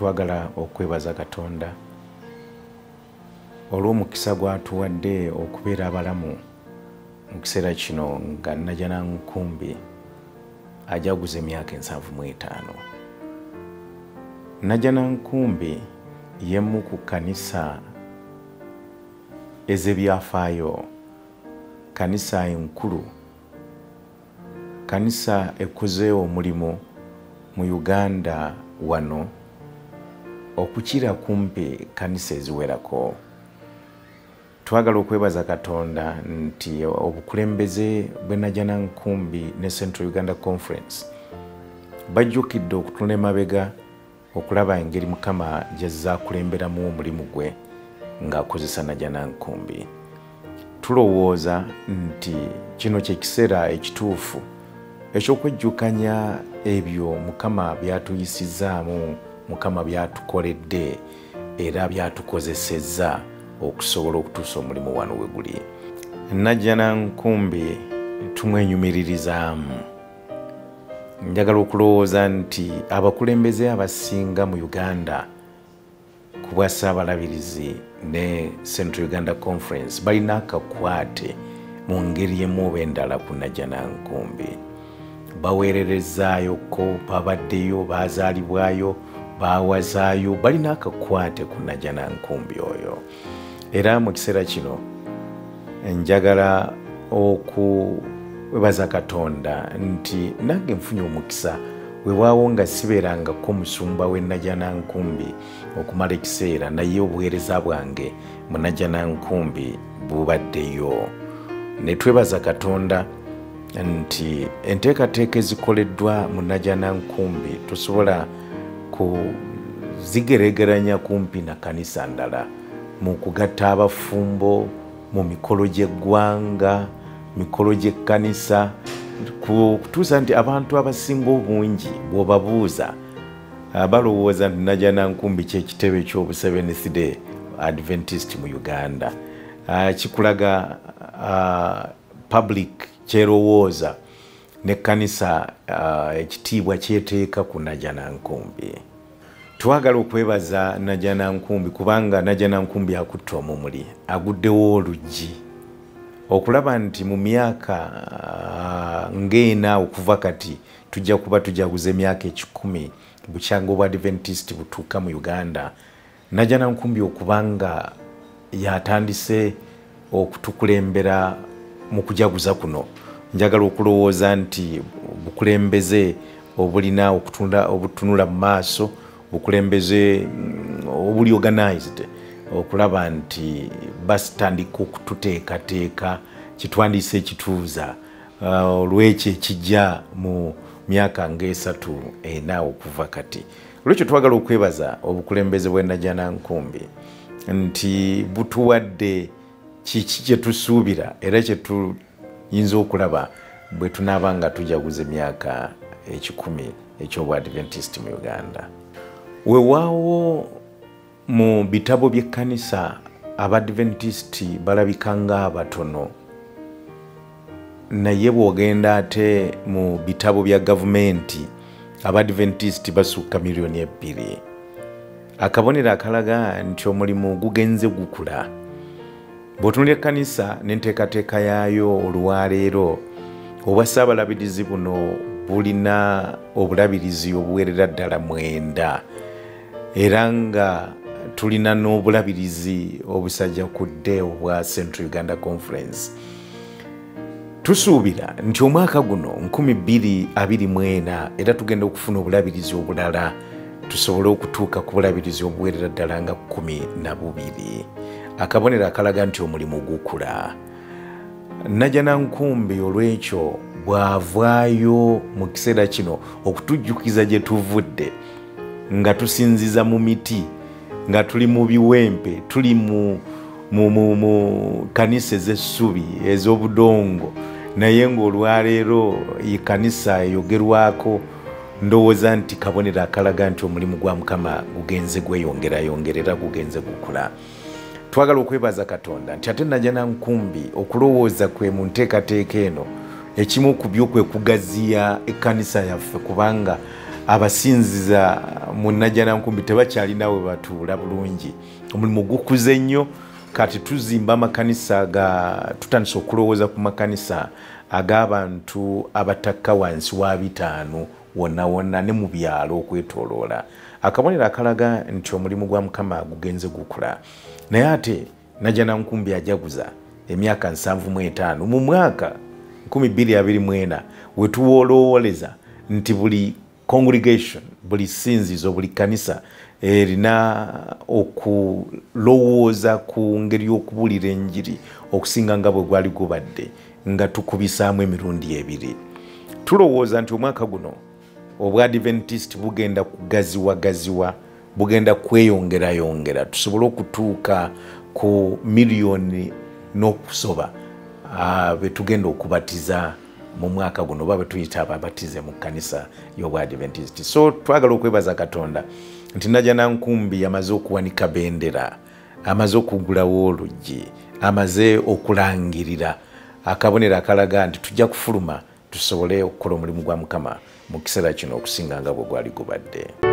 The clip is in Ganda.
twagala okwebaza katonda. Olw'omukisa gwatuwadde okubeera abalamu mu kiseera kino nga najana nkumbi ajaguza emyaka ensanvu mu etaano. Najana nkumbi yemu ku kanisa ez'ebyafaayo kanisa enkulu kanisa ekoze omulimu mu uganda wano okukira kumpi kanisa eziwerako. Twagala okwebaza katonda nti obukulembeze bwenajana nkumbi ne central uganda conference bajjukidde okutula emabega okulaba engeri mukama gyezakulemberamu omulimu gwe ng'akozesa najana nkumbi. Tulowooza nti kino kyekiseera ekituufu ekyokwejjukanya ebyo mukama byatuyisizaamu mukama byatukoledde era byatukozesezza okusobola okutuusa omulimu wano we guli. Najjana nkumbi tumwenyumiririzaamu njagala okulowooza nti abakulembeze abasinga mu uganda ku bwa ssaabalabirizi ne central uganda conference balina akakwate mu ngeri emu oba endala ku najjana nkumbi. Baweererezaayoko babaddeyo bazaalibwayo bawazaayo balina akakwate ku najjana nkumbi oyo. Era mu kiseera kino njagala okuwebaza katonda nti nange nfunye omukisa wewaawo nga sibeerangako musumba w'enajjana nkumbi okumala ekiseera naye obuweereza bwange mu najjana nkumbi bubaddeyo. Ne twebaza katonda nti enteekateeka ezikoleddwa mu najjana nkumbi tosobola kuzigeregeranya kumpi na kanisa ndala mu kugatta abafumbo mu mikolo gy'eggwanga mikolo gy'ekkanisa kutuusa nti abantu abasinga obungi bw'obabuuza balowooza nti najjana nkumbi kyekitebe ky'obuseventh day adventist mu uganda. Kikulaga public kyerowooza nekkanisa ekitiibwa kyeteeka ku najjana nkumbi twagala okwebaza najjana nkumbi kubanga najjana nkumbi akutta omumuli aguddewo oluggi okulaba nti mu myaka ng'ena okuva kati tujja kuba tujaguza emyaka ekikumi bukyanga obwa adventist butuuka mu uganda najjana nkumbi okubanga yatandise okutukulembera mu kujaguza kuno. Njagala okulowooza nti bukulembeze obulina obutunula mu maaso bukulembeze obuli organized okulaba nti basitandika okututeekateeka kitwandiisa ekituuza. Olwekyo ekijja mu myaka ngaesatu ena okuva kati. Olwekyo twagala okwebaza obukulembeze bwenajjana nkumbi nti butuwadde kiki kyetusuubira era kyetuyinza okulaba bwe tunaaba nga tujaguza emyaka ekikumi ekyobwadventist mu uganda wewaawo mu bitabo by'ekkanisa abadventist balabika nga abatono. Naye bw'ogenda ate mu bitabo bya gavumenti abadventist basukka miliyoni ebbiri. Akabonero akalaga nti omulimu gugenze gukula. Bw'otunulya ekkanisa n'enteekateeka yaayo olwaleero obwa ssaabalabirizi buno bulina obulabirizi obuwerera ddala mwenda era nga tulina n'obulabirizi obusajjakudde obwa central uganda conference. Tusuubira nti omwaka guno 224 era tugenda okufuna obulabirizi obulala tusobole okutuuka ku bulabirizi obuwerera ddala nga 12 akabonero akalaga nti omulimu gukula. Najjana nkumbi olwekyo bw'avaayo mu kiseera kino okutujjukiza gye tuvudde nga tusinziza mu miti nga tuli mu biwempe tuli mu, mu, kanisa ez'essubi ez'obudongo. Naye ng'olwaleero kanisa eyogerwako ndowooza nti kabonero akalaga nti omulimu gwa mukama gugenze gweyongerayongerera gugenze gukula. Twagala okwebaza katonda nti ate najjana nkumbi okulowooza kwe mu nteekateeka eno ekimu ku byo kwe kugaziya ekkanisa yaffe kubanga abasinziza mu najjanankumbi tebakyalinawe batuula bulungi. Omulimu gukuze nnyo kati tuzimba amakanisa ga tutandisa okulowooza ku makanisa ag'abantu abatakka wansi wa bitaano wonna wonna ne mu byalo okwetoloola akabonero akalaga nti omulimu gwa mukama gugenze gukula. Naye ate najjanankumbi ajaguza emyaka 75 mu mwaka 224 wetuwoloowoleza nti buli congregation buli sinzizo buli kanisa erina okulowooza ku ngeri y'okubuulira enjiri okusinga nga bwe gwali gubadde nga tukubisaamu emirundi ebiri. Tulowooza nti omwaka guno obwadventist bugenda kugaziwagaziwa bugenda kweyongerayongera tusobole okutuuka ku miliyoni n'okusoba betugenda okubatiza mu mwaka guno oba betuyita ababatize mu kkanisa y'obwadventist so twagala okwebaza katonda nti najjanankumbi amaze okuwanika bendera amaze okugulawo oluggi amaze okulangirira akabonero akalaga nti tujja kufuluma tusobole okukola omulimu gwa mukama mu kiseera kino okusinga nga bwe gwali gubadde